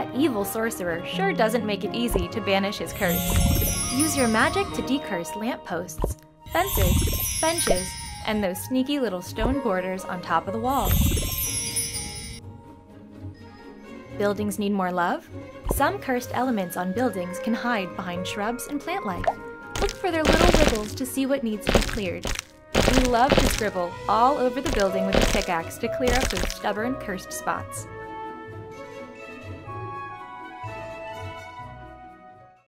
That evil sorcerer sure doesn't make it easy to banish his curse. Use your magic to decurse lampposts, fences, benches, and those sneaky little stone borders on top of the walls. Buildings need more love? Some cursed elements on buildings can hide behind shrubs and plant life. Look for their little ripples to see what needs to be cleared. We love to scribble all over the building with a pickaxe to clear up those stubborn cursed spots.